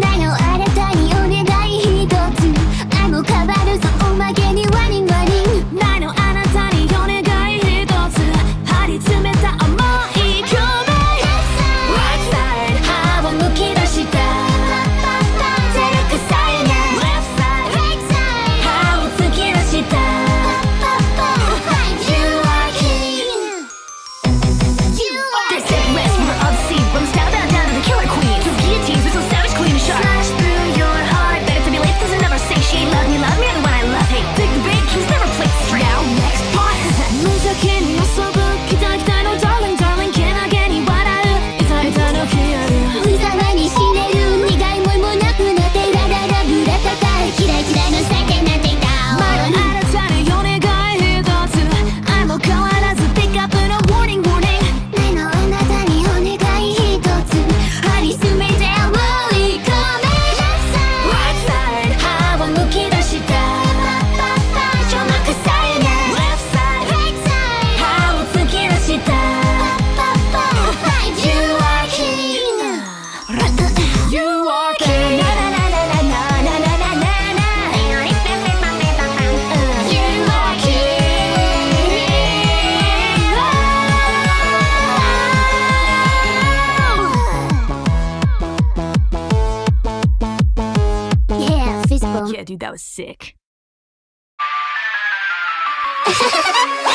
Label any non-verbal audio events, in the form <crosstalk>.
dude, that was sick. <laughs>